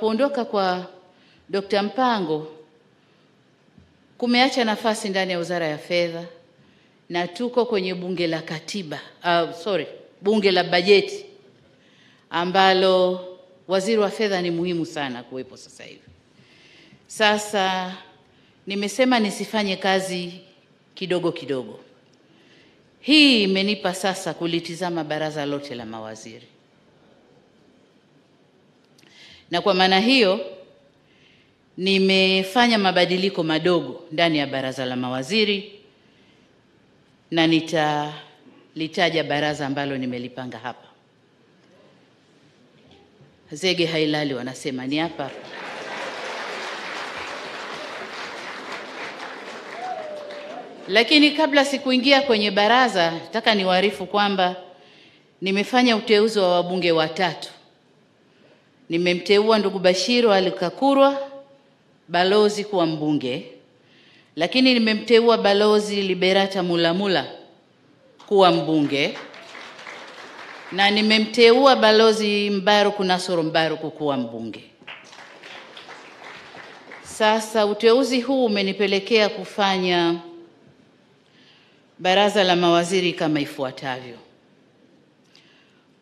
Kuondoka kwa Dr. Mpango kumeacha nafasi ndani ya Wizara ya Fedha na tuko kwenye bunge la katiba, uh, sorry, bunge la bajeti ambalo waziri wa fedha ni muhimu sana kuwepo sasa hivi. Sasa nimesema nisifanye kazi kidogo kidogo. Hii imenipa sasa kulitizama baraza lote la mawaziri, na kwa maana hiyo nimefanya mabadiliko madogo ndani ya baraza la mawaziri na nitalitaja baraza ambalo nimelipanga hapa. Zege hailali wanasema ni hapa. Lakini kabla sikuingia kwenye baraza, nataka niwaarifu kwamba nimefanya uteuzi wa wabunge watatu. Nimemteua ndugu Bashiru Ali Kakurwa balozi kuwa mbunge, lakini nimemteua balozi Liberata Mulamula kuwa mbunge na nimemteua balozi Mbaruku Nasoro Mbaruku kuwa mbunge. Sasa uteuzi huu umenipelekea kufanya baraza la mawaziri kama ifuatavyo.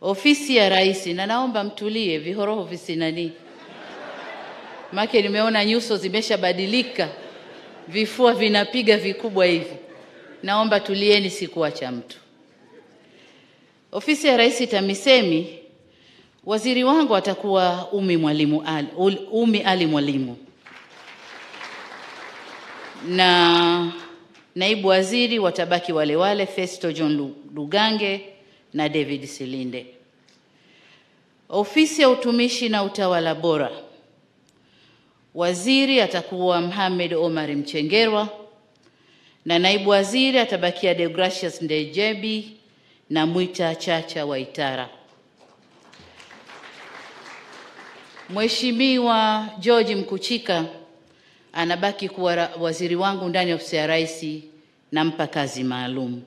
Ofisi ya Rais, na naomba mtulie, vihoroho visinani, make nimeona nyuso zimeshabadilika, vifua vinapiga vikubwa hivi. Naomba tulieni, sikuacha mtu. Ofisi ya Rais TAMISEMI, waziri wangu atakuwa Umi Mwalimu Ali, Umi Ali Mwalimu na naibu waziri watabaki wale wale Festo John Lugange na David Silinde. Ofisi ya utumishi na utawala bora, waziri atakuwa Mohamed Omar Mchengerwa na naibu waziri atabakia Deogratius Ndejebi na Mwita Chacha Waitara. Mheshimiwa George Mkuchika anabaki kuwa waziri wangu ndani ya ofisi ya rais, nampa kazi maalum.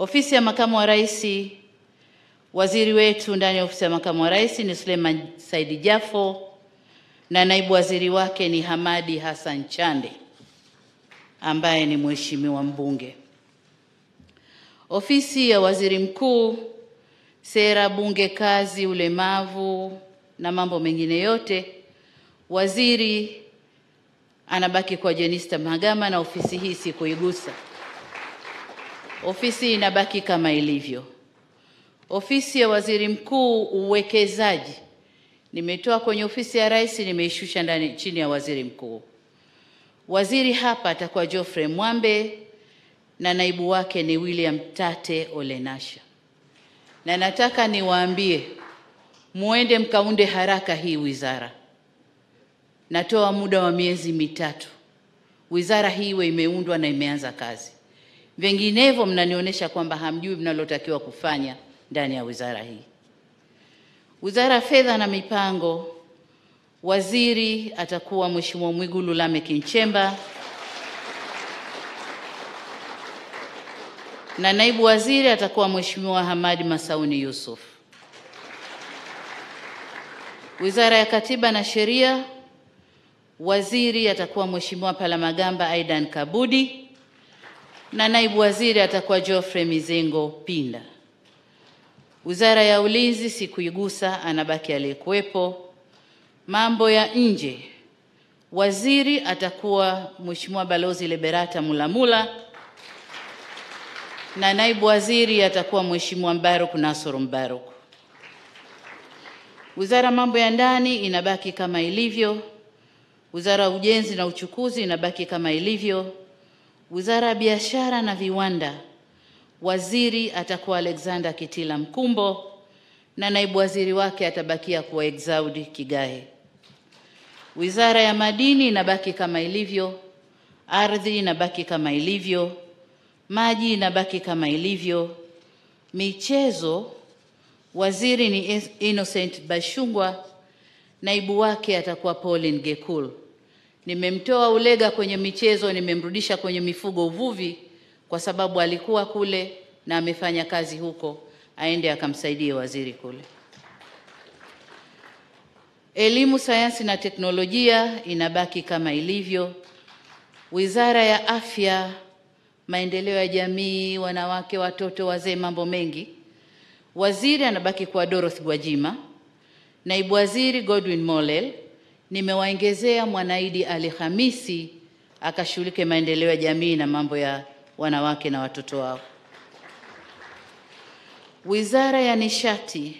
Ofisi ya makamu wa rais, waziri wetu ndani ya ofisi ya makamu wa rais ni Suleiman Saidi Jafo na naibu waziri wake ni Hamadi Hassan Chande ambaye ni mheshimiwa mbunge. Ofisi ya waziri mkuu, sera, bunge, kazi, ulemavu na mambo mengine yote, waziri anabaki kwa Jenista Mhagama na ofisi hii sikuigusa. Ofisi inabaki kama ilivyo. Ofisi ya waziri mkuu uwekezaji, nimetoa kwenye ofisi ya rais, nimeishusha ndani chini ya waziri mkuu. Waziri hapa atakuwa Geoffrey Mwambe na naibu wake ni William Tate Olenasha, na nataka niwaambie muende mkaunde haraka hii wizara. Natoa muda wa miezi mitatu, wizara hii iwe imeundwa na imeanza kazi. Vinginevyo mnanionyesha kwamba hamjui mnalotakiwa kufanya ndani ya wizara hii. Wizara ya Fedha na Mipango, waziri atakuwa Mheshimiwa Mwigulu Lameck Nchemba na naibu waziri atakuwa Mheshimiwa Hamadi Masauni Yusuf. Wizara ya Katiba na Sheria, waziri atakuwa Mheshimiwa Palamagamba Aidan Kabudi na naibu waziri atakuwa Geoffrey Mizengo Pinda. Wizara ya Ulinzi sikuigusa, anabaki aliyekuwepo. Mambo ya nje, waziri atakuwa Mheshimiwa Balozi Liberata Mulamula na naibu waziri atakuwa Mheshimiwa Mbaruk Nasoro Mbaruk. Wizara Mambo ya Ndani inabaki kama ilivyo. Wizara ya Ujenzi na Uchukuzi inabaki kama ilivyo. Wizara ya Biashara na Viwanda, waziri atakuwa Alexander Kitila Mkumbo na naibu waziri wake atabakia kuwa Exaudi Kigahe. Wizara ya Madini inabaki kama ilivyo. Ardhi inabaki kama ilivyo. Maji inabaki kama ilivyo. Michezo, waziri ni Innocent Bashungwa, naibu wake atakuwa Pauline Gekul. Nimemtoa Ulega kwenye michezo, nimemrudisha kwenye mifugo, uvuvi, kwa sababu alikuwa kule na amefanya kazi huko, aende akamsaidie waziri kule. Elimu, sayansi na teknolojia inabaki kama ilivyo. Wizara ya Afya, maendeleo ya jamii, wanawake, watoto, wazee, mambo mengi. Waziri anabaki kuwa Dorothy Gwajima. Naibu Waziri Godwin Mollel. Nimewaongezea Mwanaidi Ali Hamisi akashughulike maendeleo ya jamii na mambo ya wanawake na watoto wao. Wizara ya Nishati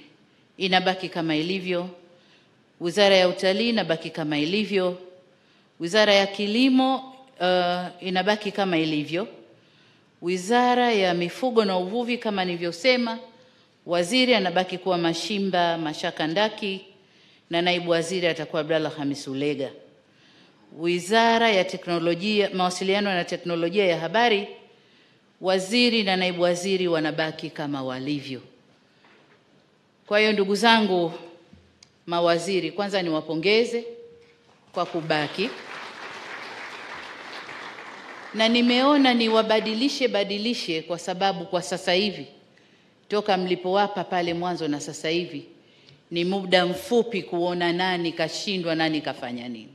inabaki kama ilivyo. Wizara ya Utalii inabaki kama ilivyo. Wizara ya Kilimo uh, inabaki kama ilivyo. Wizara ya Mifugo na Uvuvi kama nilivyosema, waziri anabaki kuwa Mashimba Mashaka Ndaki na naibu waziri atakuwa Abdalla Hamis Ulega. Wizara ya Teknolojia, Mawasiliano na Teknolojia ya Habari, waziri na naibu waziri wanabaki kama walivyo. Kwa hiyo ndugu zangu mawaziri, kwanza niwapongeze kwa kubaki, na nimeona niwabadilishe badilishe, kwa sababu kwa sasa hivi toka mlipowapa pale mwanzo na sasa hivi ni muda mfupi kuona nani kashindwa, nani kafanya nini.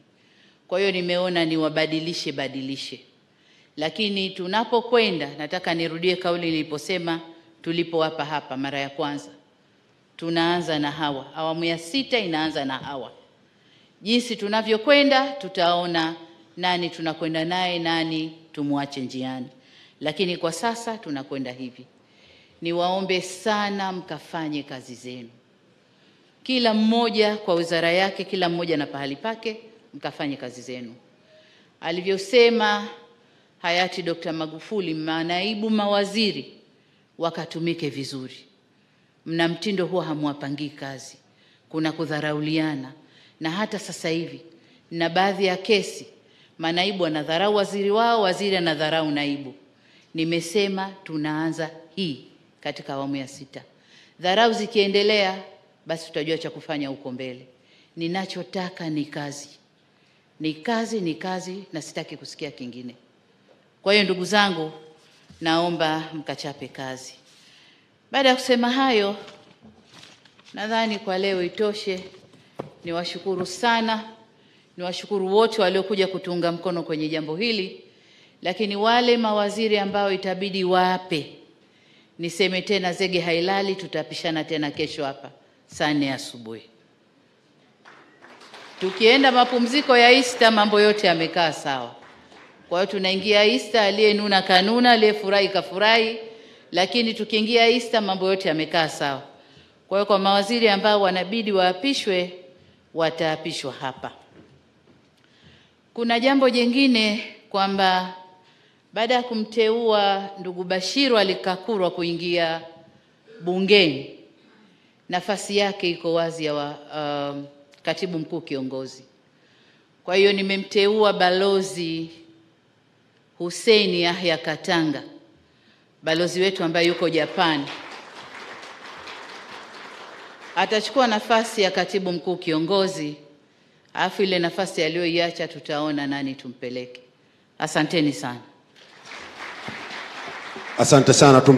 Kwa hiyo nimeona niwabadilishe badilishe, lakini tunapokwenda, nataka nirudie kauli niliposema tulipowapa hapa mara ya kwanza tunaanza na hawa. Awamu ya sita inaanza na hawa. Jinsi tunavyokwenda tutaona nani tunakwenda naye, nani tumwache njiani, lakini kwa sasa tunakwenda hivi. Niwaombe sana mkafanye kazi zenu, kila mmoja kwa wizara yake, kila mmoja na pahali pake, mkafanye kazi zenu. Alivyosema hayati Dr. Magufuli, manaibu mawaziri wakatumike vizuri mna mtindo huwa hamwapangii kazi, kuna kudharauliana, na hata sasa hivi na baadhi ya kesi manaibu anadharau waziri wao, waziri anadharau naibu. Nimesema tunaanza hii katika awamu ya sita. Dharau zikiendelea, basi tutajua cha kufanya huko mbele. Ninachotaka ni kazi, ni kazi, ni kazi, na sitaki kusikia kingine. Kwa hiyo ndugu zangu, naomba mkachape kazi. Baada ya kusema hayo, nadhani kwa leo itoshe. Niwashukuru sana, niwashukuru wote waliokuja kutuunga mkono kwenye jambo hili, lakini wale mawaziri ambao itabidi wape niseme tena, zege hailali. Tutapishana tena kesho hapa saa nne asubuhi. Tukienda mapumziko ya Easter, mambo yote yamekaa sawa. Kwa hiyo tunaingia Easter, aliyenuna kanuna, aliyefurahi kafurahi lakini tukiingia Easter mambo yote yamekaa sawa. Kwa hiyo kwa mawaziri ambao wanabidi waapishwe wataapishwa hapa. Kuna jambo jingine kwamba baada ya kumteua ndugu Bashiru Alikakurwa kuingia bungeni, nafasi yake iko wazi ya wa, uh, katibu mkuu kiongozi. Kwa hiyo nimemteua balozi Hussein Yahya Katanga balozi wetu ambaye yuko Japan atachukua nafasi ya katibu mkuu kiongozi, alafu ile nafasi aliyoiacha tutaona nani tumpeleke. Asanteni sana. Asante sana tumpi